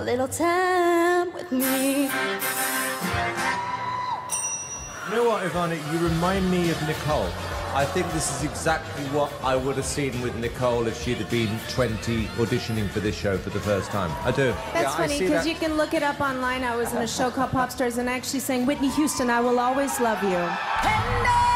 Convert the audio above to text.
little time with me. You know what, Ivana? You remind me of Nicole. I think this is exactly what I would have seen with Nicole if she'd have been 20 auditioning for this show for the first time. I do. That's Yeah, funny because that. you can look it up online. I was in a show called Pop Stars and I actually sang Whitney Houston, I Will Always Love You. Hello!